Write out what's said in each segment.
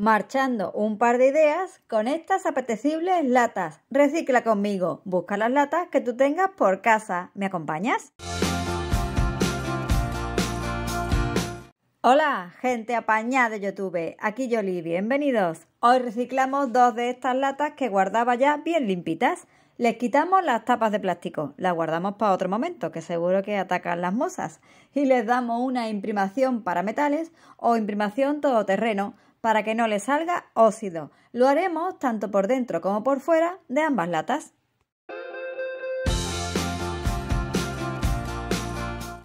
Marchando un par de ideas con estas apetecibles latas. Recicla conmigo. Busca las latas que tú tengas por casa. ¿Me acompañas? Hola, gente apañada de YouTube. Aquí Yoli, bienvenidos. Hoy reciclamos dos de estas latas que guardaba ya bien limpitas. Les quitamos las tapas de plástico, las guardamos para otro momento, que seguro que atacan las mosas, y les damos una imprimación para metales o imprimación todoterreno para que no le salga óxido. Lo haremos tanto por dentro como por fuera de ambas latas.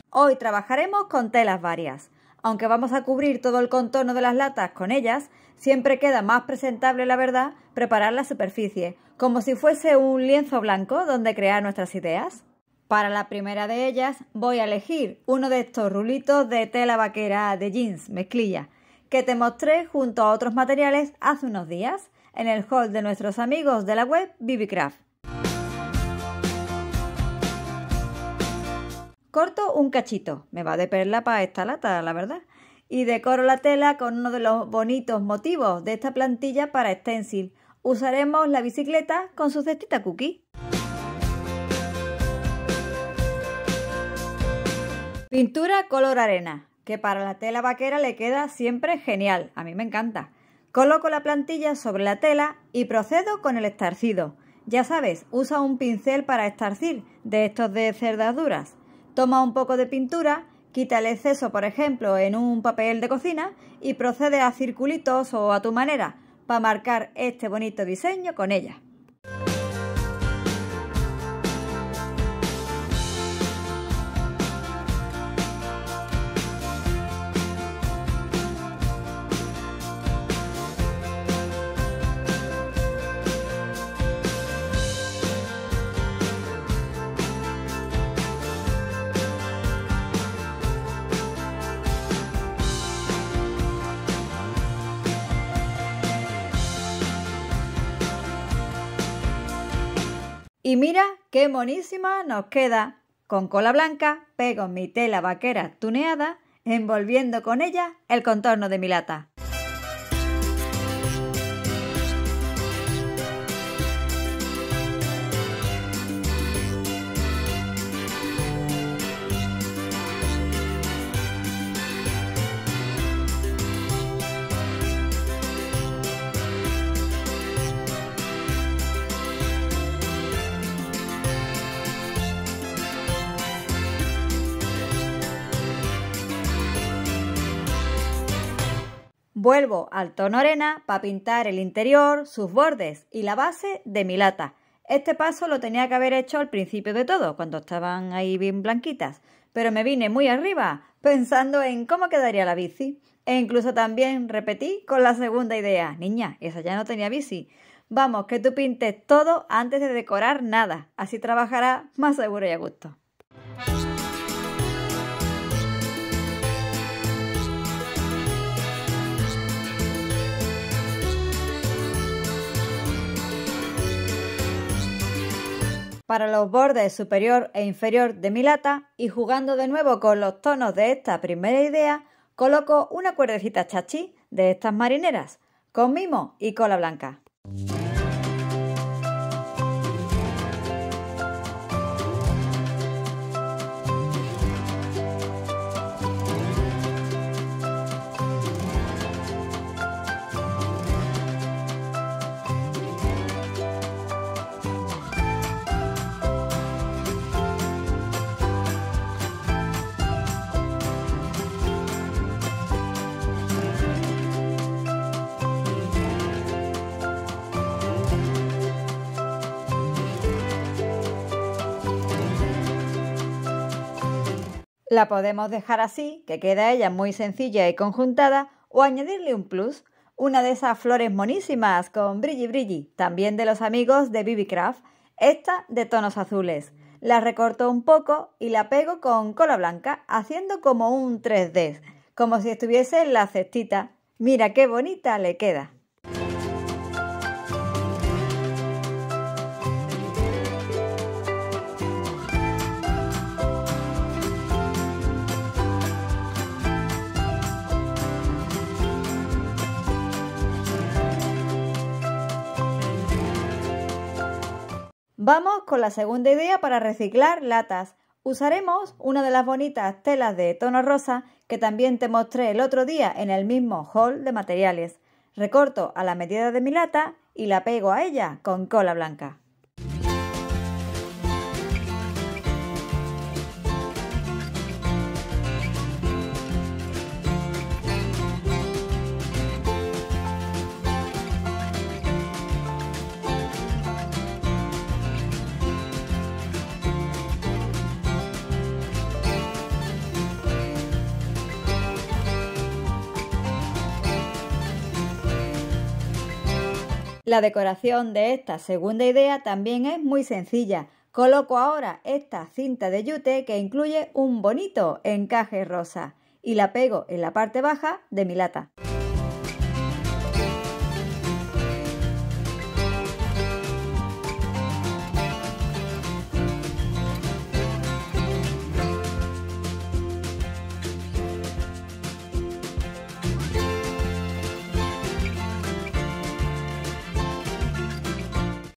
Hoy trabajaremos con telas varias. Aunque vamos a cubrir todo el contorno de las latas con ellas, siempre queda más presentable, la verdad, preparar la superficie, como si fuese un lienzo blanco donde crear nuestras ideas. Para la primera de ellas voy a elegir uno de estos rulitos de tela vaquera de jeans mezclilla que te mostré junto a otros materiales hace unos días en el hall de nuestros amigos de la web BBCraft. Corto un cachito, me va de perla para esta lata, la verdad, y decoro la tela con uno de los bonitos motivos de esta plantilla para stencil. Usaremos la bicicleta con su cestita cookie. Pintura color arena que para la tela vaquera le queda siempre genial, a mí me encanta. Coloco la plantilla sobre la tela y procedo con el estarcido. Ya sabes, usa un pincel para estarcir, de estos de cerdas duras. Toma un poco de pintura, quita el exceso, por ejemplo, en un papel de cocina y procede a circulitos o a tu manera, para marcar este bonito diseño con ella. Y mira qué monísima nos queda. Con cola blanca pego mi tela vaquera tuneada, envolviendo con ella el contorno de mi lata. Vuelvo al tono arena para pintar el interior, sus bordes y la base de mi lata. Este paso lo tenía que haber hecho al principio de todo, cuando estaban ahí bien blanquitas, pero me vine muy arriba pensando en cómo quedaría la bici. E incluso también repetí con la segunda idea. Niña, esa ya no tenía bici. Vamos, que tú pintes todo antes de decorar nada. Así trabajará más seguro y a gusto. Para los bordes superior e inferior de mi lata y jugando de nuevo con los tonos de esta primera idea, coloco una cuerdecita chachi de estas marineras, con mimo y cola blanca. La podemos dejar así, que queda ella muy sencilla y conjuntada, o añadirle un plus, una de esas flores monísimas con brilli brilli, también de los amigos de BB Craft, esta de tonos azules. La recorto un poco y la pego con cola blanca, haciendo como un 3D, como si estuviese en la cestita. Mira qué bonita le queda. Vamos con la segunda idea para reciclar latas. Usaremos una de las bonitas telas de tono rosa que también te mostré el otro día en el mismo haul de materiales. Recorto a la medida de mi lata y la pego a ella con cola blanca. La decoración de esta segunda idea también es muy sencilla. Coloco ahora esta cinta de yute que incluye un bonito encaje rosa y la pego en la parte baja de mi lata.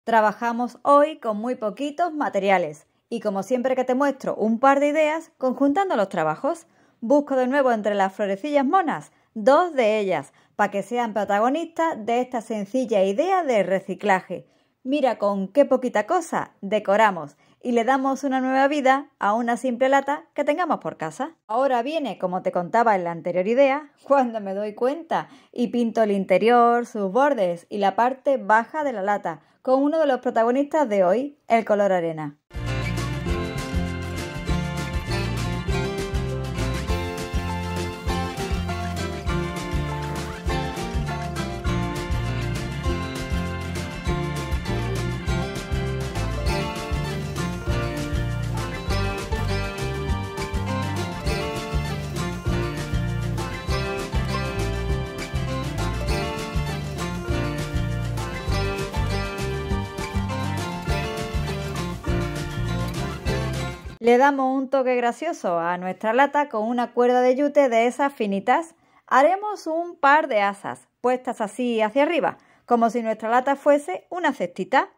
Trabajamos hoy con muy poquitos materiales y como siempre que te muestro un par de ideas, conjuntando los trabajos, busco de nuevo entre las florecillas monas dos de ellas para que sean protagonistas de esta sencilla idea de reciclaje. Mira con qué poquita cosa decoramos y le damos una nueva vida a una simple lata que tengamos por casa. Ahora viene, como te contaba en la anterior idea, cuando me doy cuenta y pinto el interior, sus bordes y la parte baja de la lata con uno de los protagonistas de hoy, el color arena. Le damos un toque gracioso a nuestra lata con una cuerda de yute de esas finitas. Haremos un par de asas puestas así hacia arriba, como si nuestra lata fuese una cestita.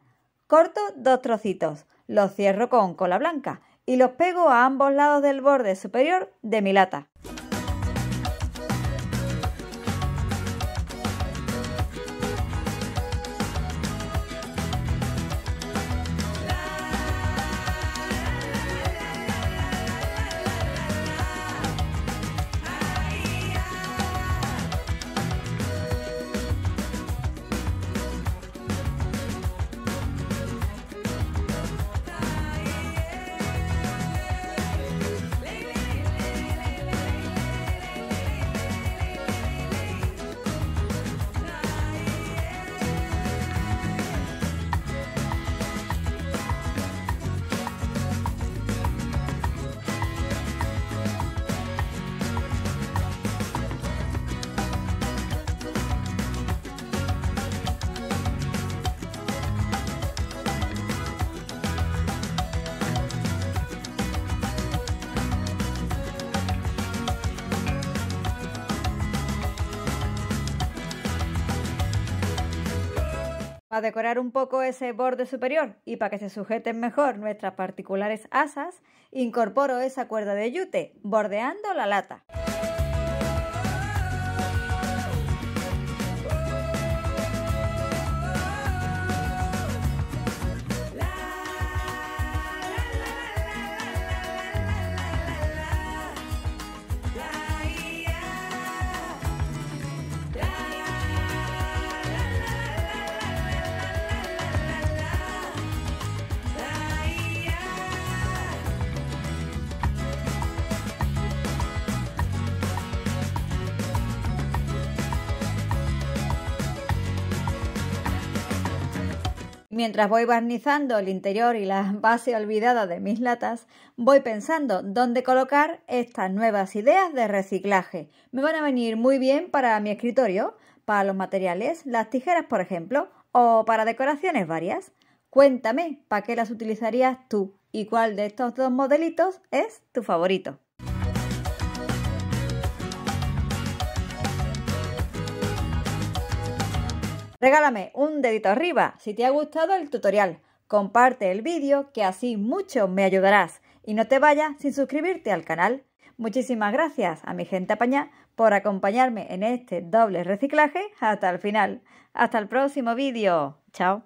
Corto dos trocitos, los cierro con cola blanca y los pego a ambos lados del borde superior de mi lata. Decorar un poco ese borde superior y para que se sujeten mejor nuestras particulares asas, incorporo esa cuerda de yute bordeando la lata. Mientras voy barnizando el interior y la base olvidada de mis latas, voy pensando dónde colocar estas nuevas ideas de reciclaje. Me van a venir muy bien para mi escritorio, para los materiales, las tijeras, por ejemplo, o para decoraciones varias. Cuéntame, ¿para qué las utilizarías tú? ¿Y cuál de estos dos modelitos es tu favorito? Regálame un dedito arriba si te ha gustado el tutorial. comparte el vídeo que así mucho me ayudarás y no te vayas sin suscribirte al canal. Muchísimas gracias a mi gente apañá por acompañarme en este doble reciclaje hasta el final. Hasta el próximo vídeo. Chao.